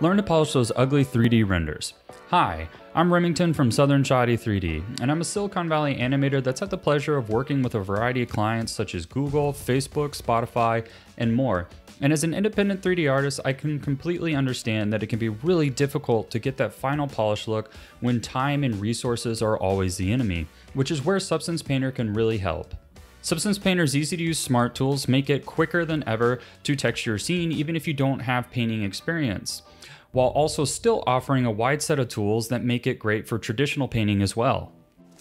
Learn to polish those ugly 3D renders. Hi, I'm Remington from Southern Shotty 3D, and I'm a Silicon Valley animator that's had the pleasure of working with a variety of clients such as Google, Facebook, Spotify, and more. And as an independent 3D artist, I can completely understand that it can be really difficult to get that final polish look when time and resources are always the enemy, which is where Substance Painter can really help. Substance Painter's easy to use smart tools make it quicker than ever to texture your scene even if you don't have painting experience, while also still offering a wide set of tools that make it great for traditional painting as well.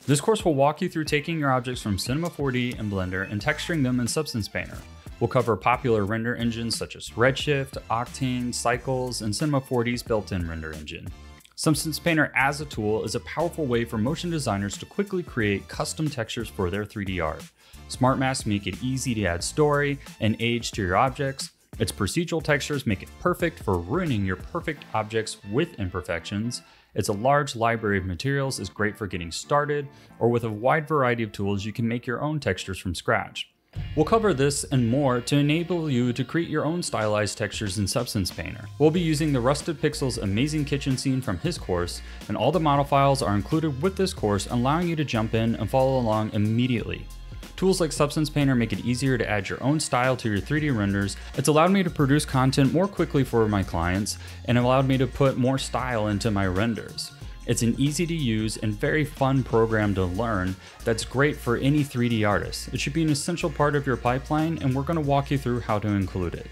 This course will walk you through taking your objects from Cinema 4D and Blender and texturing them in Substance Painter. We'll cover popular render engines such as Redshift, Octane, Cycles, and Cinema 4D's built-in render engine. Substance Painter as a tool is a powerful way for motion designers to quickly create custom textures for their 3D art. Smart masks make it easy to add story and age to your objects. Its procedural textures make it perfect for ruining your perfect objects with imperfections. Its a large library of materials is great for getting started, or with a wide variety of tools you can make your own textures from scratch. We'll cover this and more to enable you to create your own stylized textures in Substance Painter. We'll be using the Rusted Pixel's amazing kitchen scene from his course, and all the model files are included with this course allowing you to jump in and follow along immediately. Tools like Substance Painter make it easier to add your own style to your 3D renders. It's allowed me to produce content more quickly for my clients and allowed me to put more style into my renders. It's an easy to use and very fun program to learn that's great for any 3D artist. It should be an essential part of your pipeline and we're going to walk you through how to include it.